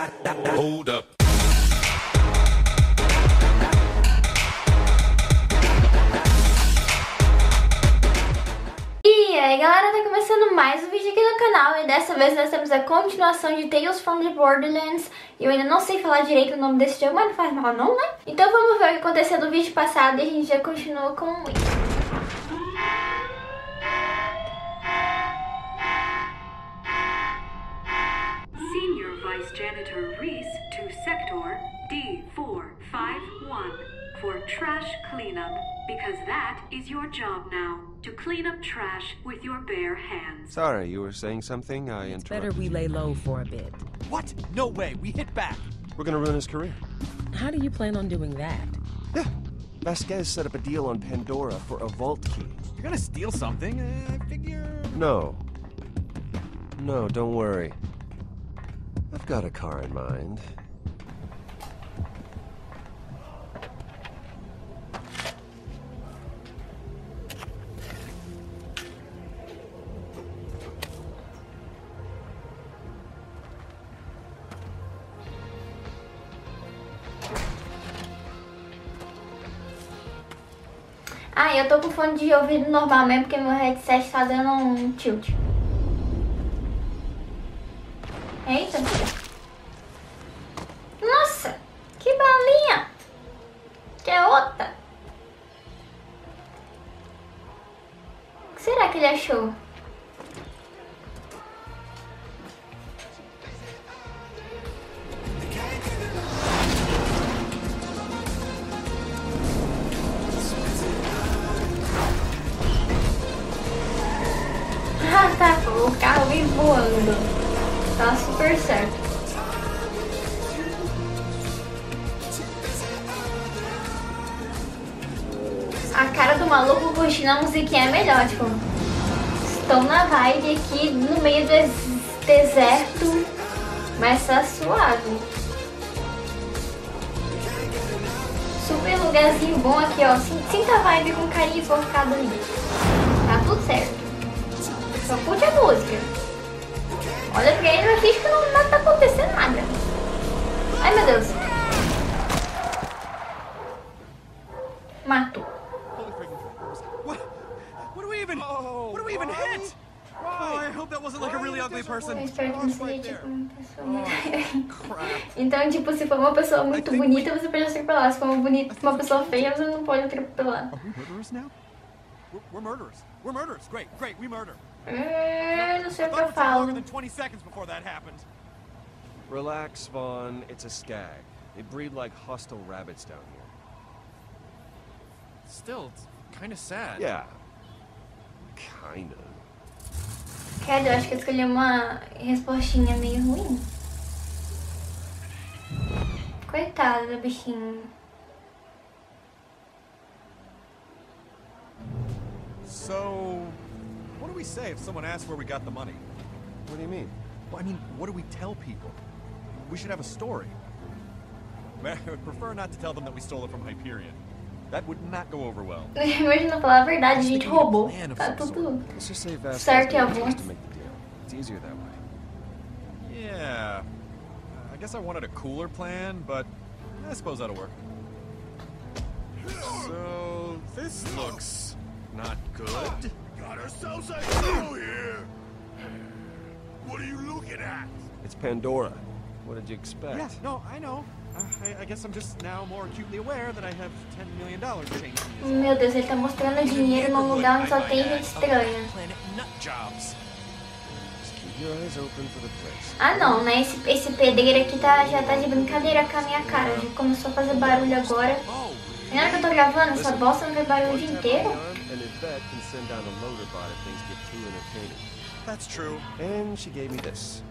Hold up. E aí galera, tá começando mais um vídeo aqui no canal e dessa vez nós temos a continuação de Tales from the Borderlands eu ainda não sei falar direito o nome desse jogo, mas não faz mal não, né? Então vamos ver o que aconteceu no vídeo passado e a gente já continua com isso. Senior Vice Janitor Reese to Sector D451 for trash cleanup, because that is your job now. To clean up trash with your bare hands. Sorry, you were saying something? I Better interrupted. we lay low for a bit. What? No way. We hit back. We're gonna ruin his career. How do you plan on doing that? Yeah. Vasquez set up a deal on Pandora for a vault key. You're gonna steal something. uh, I figure. No. No, don't worry. Got a car in mind. Ah, eu tô com fone de ouvido normal mesmo porque meu headset tá dando um tilt. Que será que ele achou? Maluco curtindo a musiquinha é melhor, tipo. Estão na vibe aqui no meio do des- deserto, mas tá suave. Super lugarzinho bom aqui, ó. Sin- Sinta a vibe com carinho focado ali. Tá tudo certo. Só curte a música. Olha pra ele finge que não, não tá acontecendo nada. Ai meu Deus. Matou. We even? what do we even hit? Oh, I hope that wasn't like a really ugly Eu person. espero que não seja tipo uma pessoa oh, muito... Crap. Então, tipo, se for uma pessoa muito bonita, você pode atropelar. Se for uma, bonita, uma pessoa feia, você não pode atropelar. Are we murderers now? We're, we're murderers. We're murderers. Great, great. We murder. Eu não sei o que eu it would take longer falo. than 20 seconds before that happened. Relax, Vaughn. It's a skag. They breed like hostile rabbits down here. Still, it's kind of sad. Yeah. Kind of. Credo, eu acho que eu escolhi uma respostinha meio ruim. Coitada do bichinho. So, what do we say if someone asks where we got the money? What do you mean? Well, I mean, what do we tell people? We should have a story. I would prefer not to tell them that we stole it from Hyperion. That would not go over well. Imagina falar a verdade, a gente roubou. Tá tudo. Let's just say Vasquez Certo, made a avô. make the deal. It's easier that way. Yeah. I guess I wanted a cooler plan, but I suppose that'll work. So, this looks not good. Got ourselves a hero here. What are you looking at? It's Pandora. What did you expect? Yeah, no, I know. I, I guess I'm just now more acutely aware that I have $10 million changed in this. Meu Deus, ele tá mostrando dinheiro num lugar onde só tem gente estranha. Ah não, né? Esse, esse pedreiro aqui tá, já tá de brincadeira com a minha cara. Já começou a fazer barulho agora. Oh, Na hora que eu tô gravando, essa bosta não faz barulho o dia inteiro. That's true. And she gave me this.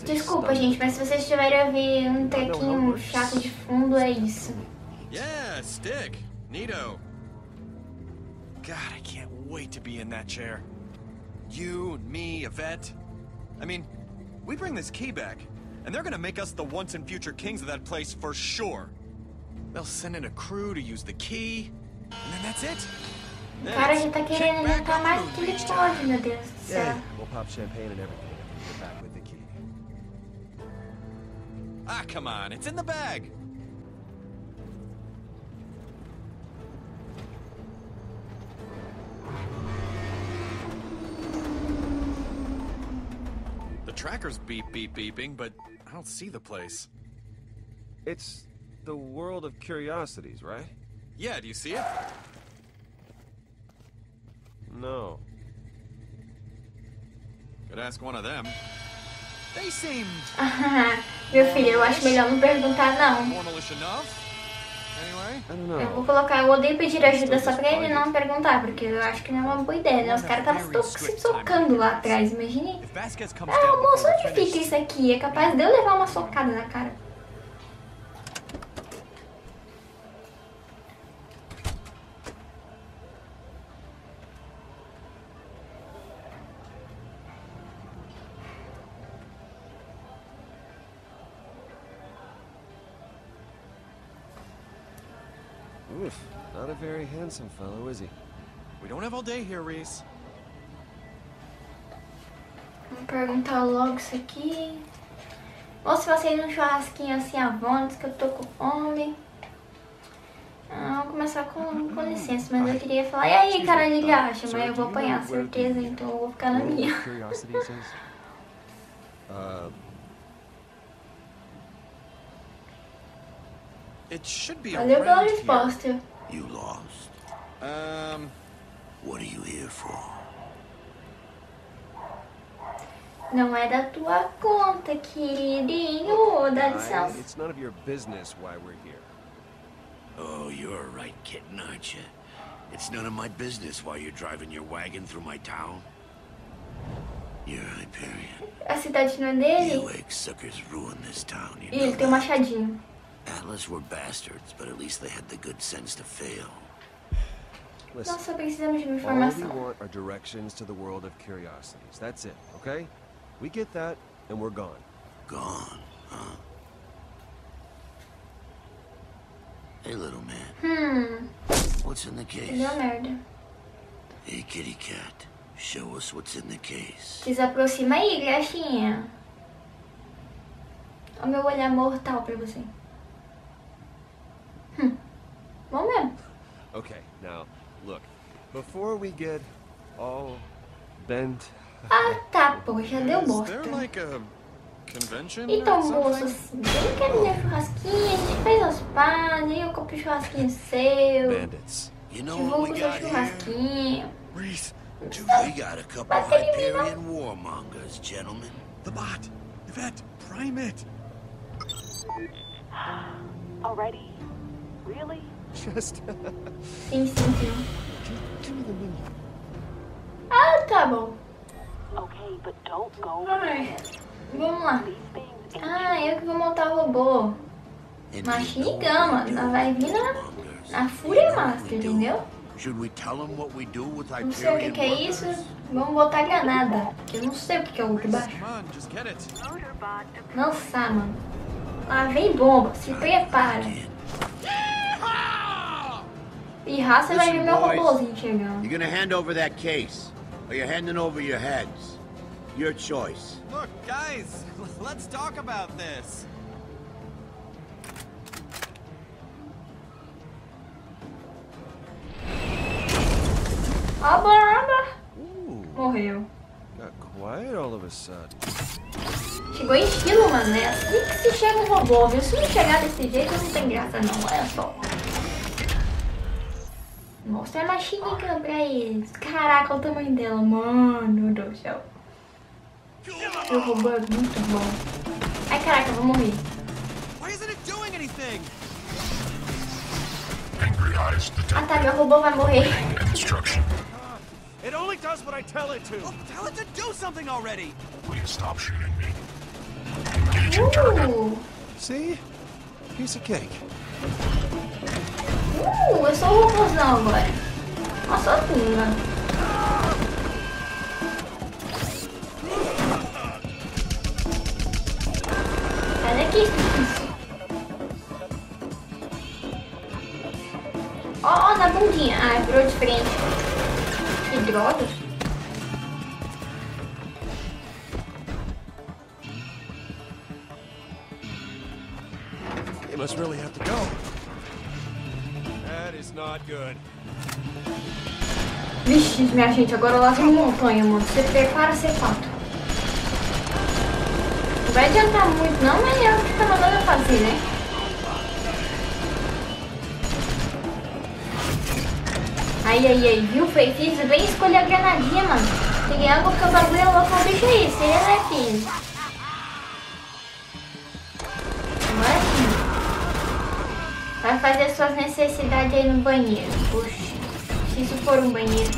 A Desculpa, gente, mas se vocês tiverem a ouvir um trequinho chato de fundo, é isso. Yeah, stick. Neato. God, I can't wait to be in that chair. You and me, Yvette. I mean, we bring this key back, and they're gonna make us the once and future kings of that place for sure. They'll send in a crew to use the key, and then that's it. O cara já tá querendo inventar mais do que ele pode, meu Deus do céu. Yeah, we'll pop champagne and everything Ah, come on. It's in the bag. The tracker's beep beep beeping, but I don't see the place. It's the world of curiosities, right? Yeah, do you see it? No. Could ask one of them. They seem Meu filho, eu acho melhor não perguntar, não. Eu vou colocar, eu odeio pedir ajuda só pra ele não perguntar, porque eu acho que não é uma boa ideia, né? Os caras estavam se socando lá atrás, imagine. Ah, moço, onde fica isso aqui? É capaz de eu levar uma socada na cara. Oof, not a very handsome fellow, is he? we don't have all day here, Reese. Vamos perguntar logo isso aqui. Ou se vocês um churrasquinho assim avante, que eu tô com fome. Ah, vamos começar com, com licença, mas eu queria falar. E aí, cara de graxa? Mas eu vou apanhar, certeza, então eu vou ficar na minha. of curiosities is? Uh, It should be Valeu pela resposta. You lost. Um, What are you here for? Não é da tua conta, queridinho. Dá licença. it's none of your business why we're here. Oh, you're a right kitten, aren't you? It's none of my business why you're driving your wagon through my town. You're Hyperion. A cidade não é You dele? egg suckers ruined this town, you E know ele tem um machadinho. Atlas were bastards, but at least they had the good sense to fail. Listen, Nós precisamos de uma all we want are directions to the world of curiosities. That's it, okay? We get that, and we're gone. Gone, huh? Hey, little man, Hmm. what's in the case? deu merda. Hey, kitty cat, show us what's in the case. Se aproxima aí, graxinha. Olha o meu olhar mortal pra você. Hum, bom mesmo. Okay, now, look. Before we get all bent... Ah, tá, pô, já deu is there like a convention Então, or moço, something? assim, eu quero ver churrasquinho, a gente faz as pazes, aí eu compro o churrasquinho seu, Bandits. You know what we got here? Reese, Dude, we got a couple of Bater em. Hyperion warmongers, gentlemen. the bot. Yvette, prime it. Already? Really? Just... Sim, sim, sim. give me the menu. Ah, tá bom. Okay, but don't go. Ai, vamos lá. Ah, eu que vou montar o robô. Machine do Ela vai vir na, na Fúria Master, entendeu? Should we tell them what we do with Não sei o que, que é isso. Vamos botar granada. Que eu não sei o que, que é o outro baixo. Lançar, mano. Lá vem bomba. Se prepara. E raça vai ver meu robôzinho chegando. You're gonna hand over that case, or you're handing over your heads. Your choice. Look, guys, let's talk about this. Bomba. Ooh, Morreu. got quiet all of a sudden. Chegou em estilo, mano. É assim que se chega um robô, viu? Se não chegar desse jeito, não tem graça, não. Olha só. Mostra a machine gun pra eles. Caraca, olha o tamanho dela. Mano do céu. O robô é muito bom. Ai, caraca, eu vou morrer. Why isn't it doing anything? Angry eyes Ah, tá. Meu robô vai morrer. instruction. It only does what I tell it to. Oh, tell it to do something already. Will you stop shooting me? Uh, See? Piece of cake. Sou o robôzão agora. Nossa, mano. Sai daqui. Ó, ó, na bundinha. Ah, virou de frente. Que droga. Vixe, minha gente, agora lá tem montanha, mano. Você prepara C4. Não vai adiantar muito não, mas é o que tá mandando eu fazer, né? Aí, aí, aí, viu? Foi fiz bem escolher a granadinha, mano. Peguei água porque o bagulho é louco, mas deixa aí, você é, né, filho? Fazer suas necessidades aí no banheiro. Puxa, se isso for um banheiro.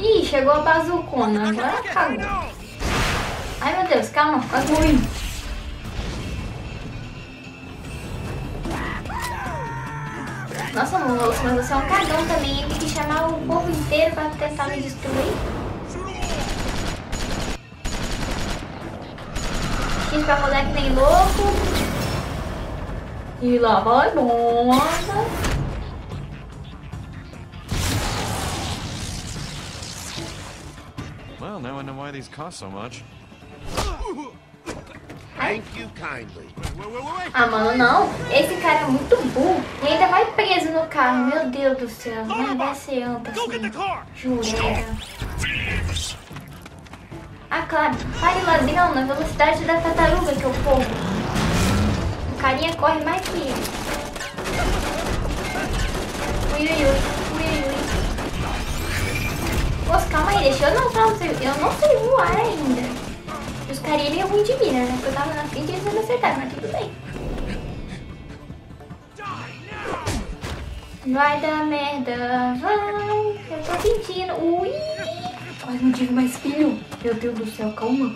Ih, chegou a bazucona, agora cagou. Ai meu Deus, calma, quase morri. Nossa, moço, mas você é um cagão também. Tem que chamar o povo inteiro pra tentar me destruir. X pra moleque nem louco. E lá vai bomba. Well, now I know why these cost so much. Thank you kindly. Ah, mano, não. Esse cara é muito burro. E ainda vai preso no carro. Meu Deus do céu. Não vai ser anta assim. Jurega. Ah, claro. Pare ladrão na velocidade da tartaruga que eu corro. O carinha corre mais que eu. Ui, ui, ui. Ui, ui. Moço, calma aí. Deixa eu não fazer. Eu não sei voar ainda. Os carinhas iam ruim de mira, né? Porque eu tava na frente e eles não acertaram, mas tudo bem. Vai dar merda, vai. Eu tô sentindo. Ui! Ai, não tive mais filho. Meu Deus do céu, calma.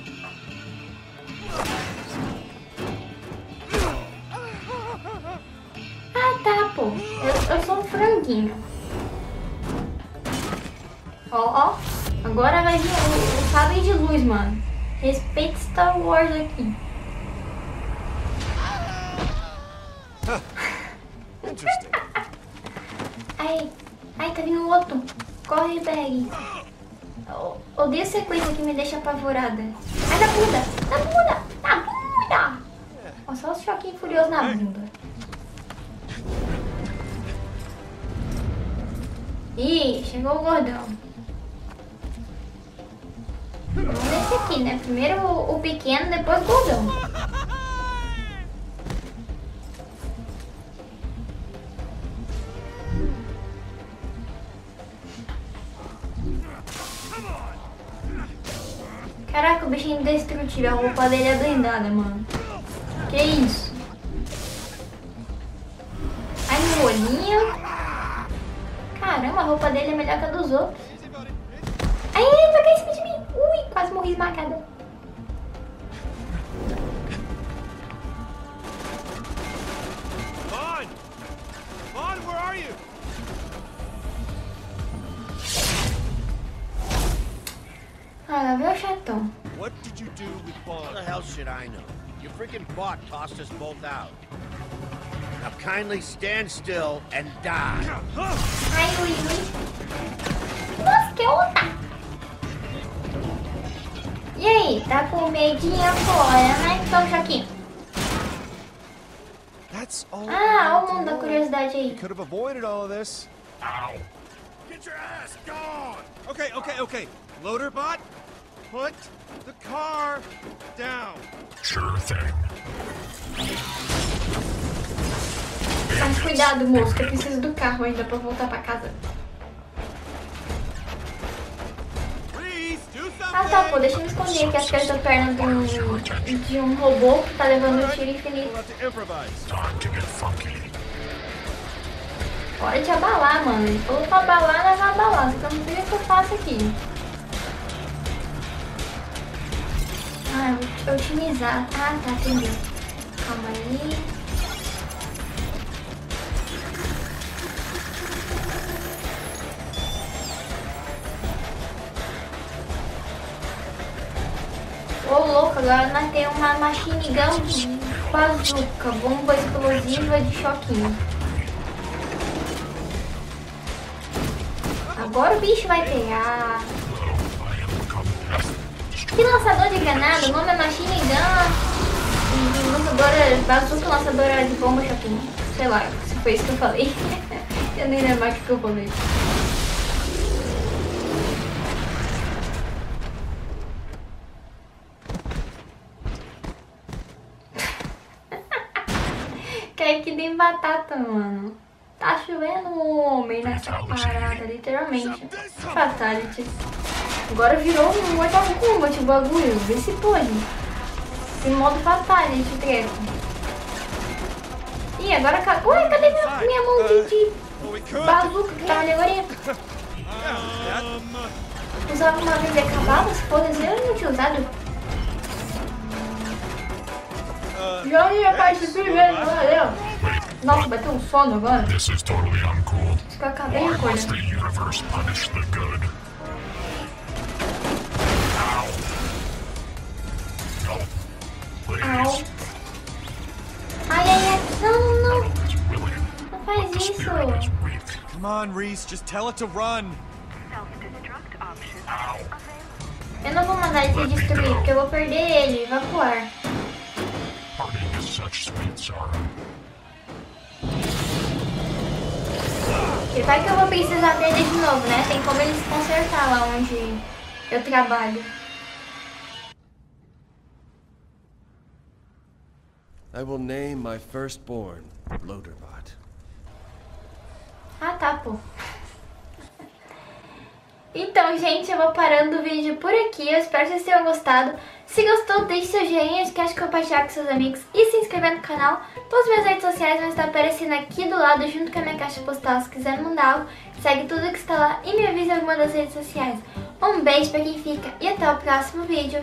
Ah, tá, pô. Eu, eu sou um franguinho. Ó, ó. Agora vai vir o, o sabre de luz, mano. Respeita Star Wars aqui. Ai, ai, tá vindo outro. Corre, bag. Odeio sequência que me deixa apavorada. Ai, na bunda, na bunda, na bunda. Ó, só os choquinhos furiosos na bunda. Ih, chegou o gordão. Vamos nesse aqui, né? Primeiro o pequeno, depois o gordão. Caraca, o bichinho indestrutível. A roupa dele é blindada, mano. Que isso? Ai, no olhinho. Caramba, a roupa dele é melhor que a dos outros. Ai, ai, vai cair em cima de mim. Ui, quase morri esmagada. Ah, lá vem o chatão. What do with How the hell should I know? Your freaking bot tossed us both out. Now kindly stand still and die. Ai, ui, ui. Nossa, que onda! E aí, tá com medinho agora, né? Então, Choquinho. That's all. Ah, olha o mundo da curiosidade aí. Could have avoided all of this. Get your ass gone! Okay, okay, okay. Loader bot, put the car down. Mas cuidado, moço, que eu preciso do carro ainda pra voltar pra casa. Please do something. Ah, tá, pô, deixa eu me esconder aqui atrás da perna de um, de um robô que tá levando um tiro infinito. Hora de abalar, mano. Ele falou pra abalar, nós vamos abalar. Eu não sei o que eu faço aqui. Ah, otimizar. Ah, tá, entendeu. Calma aí. Ô, louco, agora nós temos uma machine gun de bazuca, bomba explosiva de choquinho. Agora o bicho vai pegar. Que lançador de granada? O nome é Machine Gun. Lançadora, bazuca lançadora de bomba chapinha. Sei lá, se foi isso que eu falei. eu nem lembro mais o que eu falei. Cai que nem batata, mano. Tá chovendo um homem nessa parada, literalmente. Fatalities. Agora virou um Mortal Kombat o bagulho. Vê se pode. Em modo Fatality, treco. Ih, agora cagou. Ué, cadê minha, minha mão de, de bazuca que tava ali agora? Usava uma vez e acabava, se foda-se, eu não tinha usado. Já ia participar mesmo, valeu. Nossa, bateu um sono agora. This is totally uncool. Acho que eu acabei de on, Reese, just tell it to run. Self-destruct option. Eu não vou mandar ele se destruir, porque eu vou perder ele, evacuar. Parting is such sweet sorrow. E vai que eu vou precisar dele de novo, né? Tem como ele se consertar lá onde eu trabalho. I will name my firstborn Loaderbot. Ah, tá, pô. Então, gente, eu vou parando o vídeo por aqui. Eu espero que vocês tenham gostado. Se gostou, deixe seu joinha, de compartilhar com seus amigos e se inscrever no canal. Todas as minhas redes sociais vão estar aparecendo aqui do lado, junto com a minha caixa postal. Se quiser mandar algo, segue tudo que está lá e me avisa em alguma das redes sociais. Um beijo pra quem fica e até o próximo vídeo.